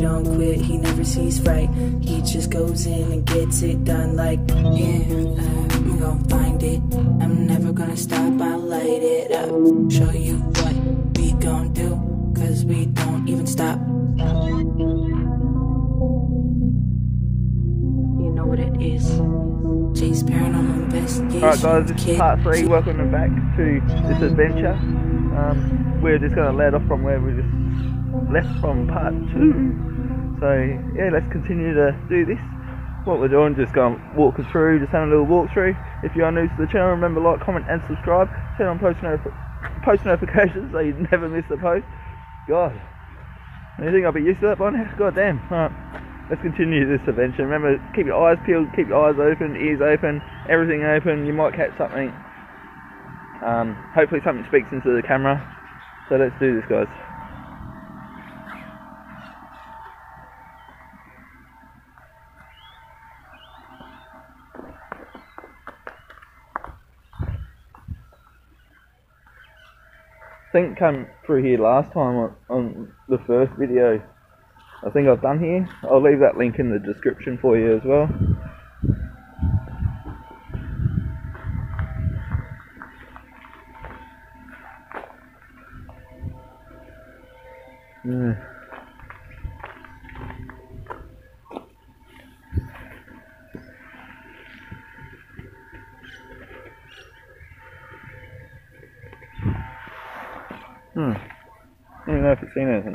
he don't quit, he never sees fright. He just goes in and gets it done like, yeah, I'm gonna find it. I'm never gonna stop, I'll light it up. Show you what we gon' do, cause we don't even stop. You know what it is. Jay's paranormal investigation. Alright guys, is part 3, welcome back to this adventure. Um, we're just to let off from where we just left from part 2. So yeah, let's continue to do this. What we're doing, just going walking through, just having a little walk through. If you are new to the channel, remember like, comment and subscribe. Turn on post, notif post notifications so you never miss a post. God, you think I'll be used to that by now? God damn. Alright, let's continue this adventure. Remember, keep your eyes peeled, keep your eyes open, ears open, everything open. You might catch something. Um, hopefully something speaks into the camera. So let's do this guys. Think came through here last time on, on the first video. I think I've done here. I'll leave that link in the description for you as well. Hmm. I don't even know if it's seen anything.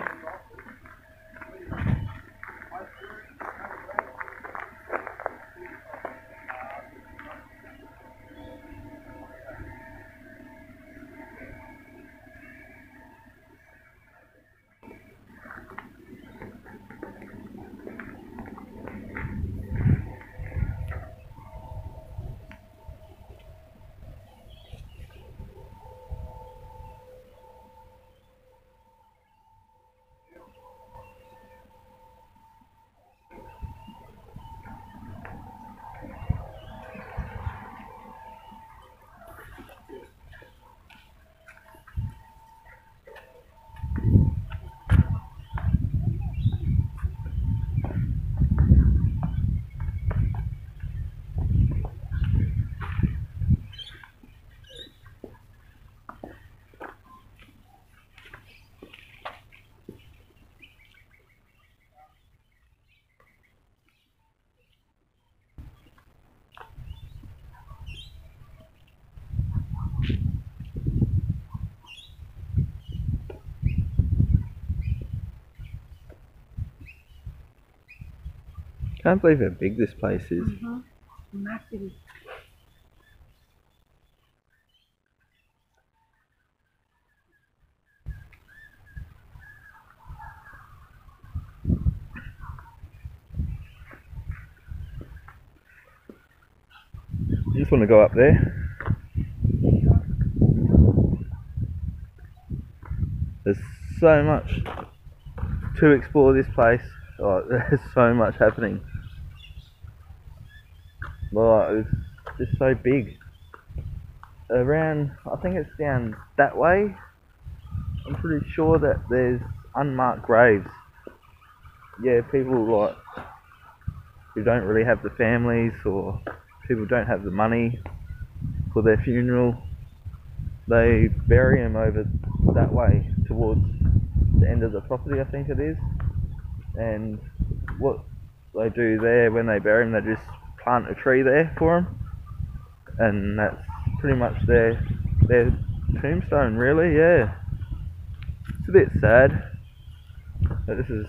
Can't believe how big this place is. Mhm. Massive. I just want to go up there. There's so much to explore this place. Oh, there's so much happening. Well, it's just so big. Around, I think it's down that way. I'm pretty sure that there's unmarked graves. Yeah, people like who don't really have the families or people don't have the money for their funeral. They bury them over that way towards the end of the property, I think it is. And what they do there when they bury them, they just plant a tree there for them, and that's pretty much their their tombstone, really. Yeah, it's a bit sad that this is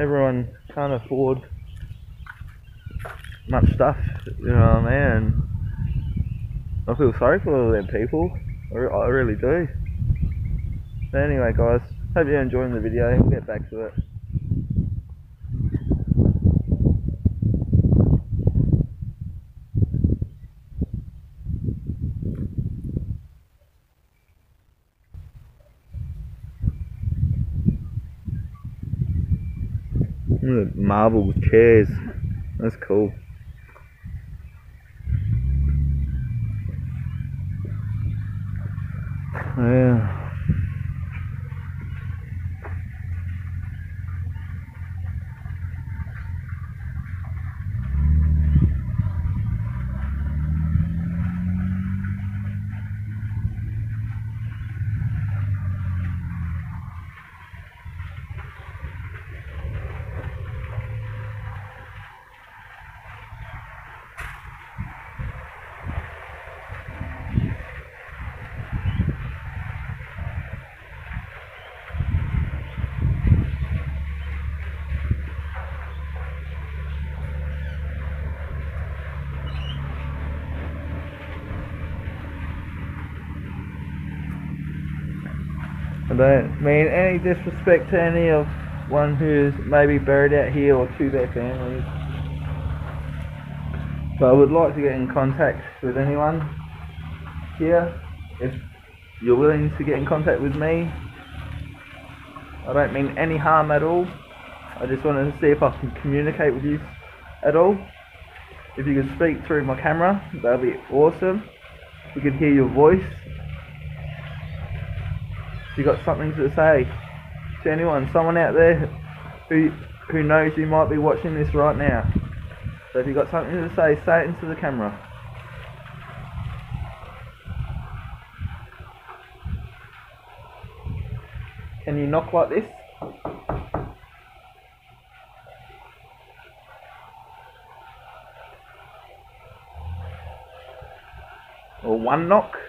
everyone can't afford much stuff, you know what I mean? I feel sorry for all them people. I, re- I really do. But anyway, guys, hope you're enjoying the video. Get back to it. Look at the marble chairs. That's cool. Yeah. I don't mean any disrespect to any of one who's maybe buried out here or to their families. But I would like to get in contact with anyone here. If you're willing to get in contact with me, I don't mean any harm at all. I just wanted to see if I can communicate with you at all. If you could speak through my camera, that'd be awesome. We could hear your voice. You got something to say to anyone, someone out there who who knows you might be watching this right now. So if you got something to say, say it into the camera. Can you knock like this? Or one knock?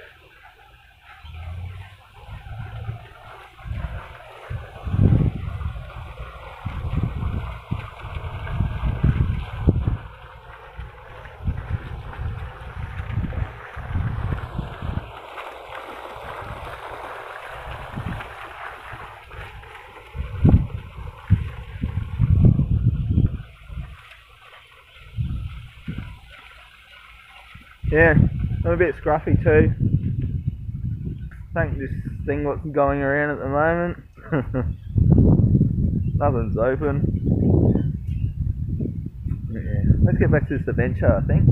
Yeah, I'm a bit scruffy too. I think this thing what's going around at the moment. Nothing's open. Yeah. Let's get back to this adventure, I think.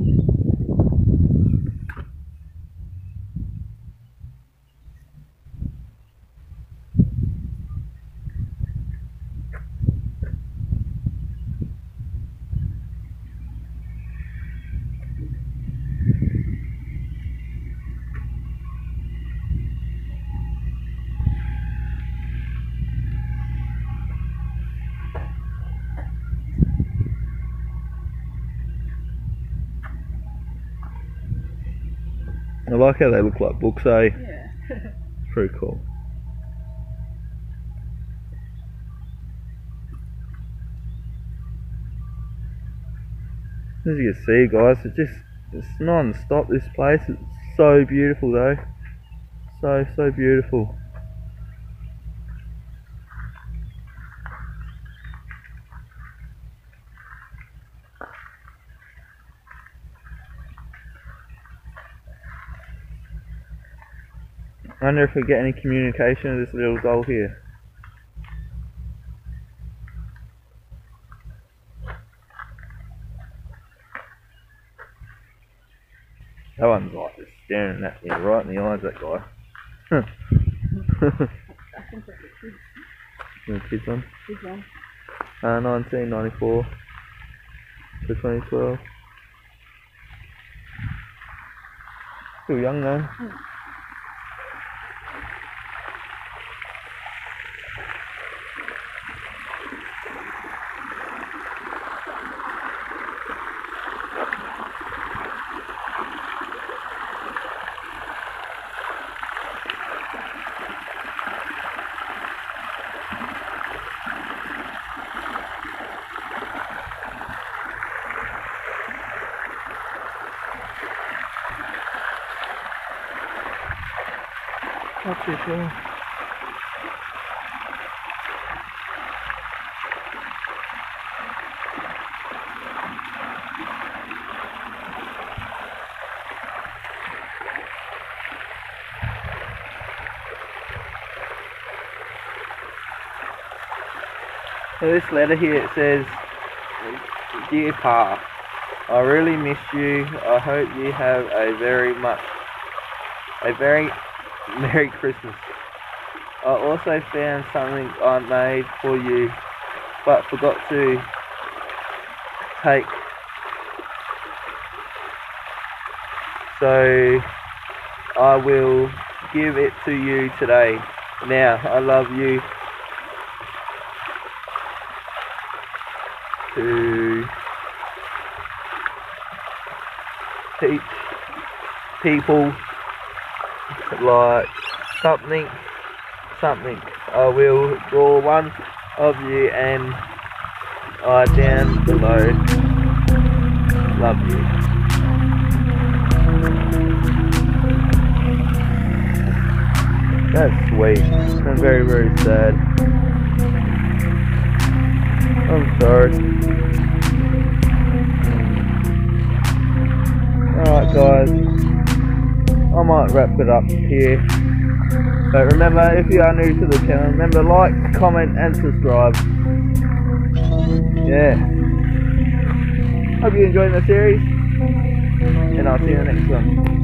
I like how they look like books, eh? Yeah. Pretty cool. As you can see, guys, it just it's non-stop. This place, it's so beautiful, though. So so beautiful. I wonder if we get any communication with this little doll here. That one's like just staring at me right in the eyes, that guy. I think that's a kid. the kids one. Big one. Uh, 1994 to 2012. Still young though. So this letter here it says, Dear Pa, I really miss you. I hope you have a very much, a very Merry Christmas. I also found something I made for you, but forgot to take. So I will give it to you today. Now, I love you. To teach people like something, something. I will draw one of you and I down below. Love you. That's sweet. I'm very, very sad. I'm sorry. Alright guys, I might wrap it up here. But remember, if you are new to the channel, remember like, comment and subscribe. Yeah. Hope you enjoyed the series. And I'll see you in the next one.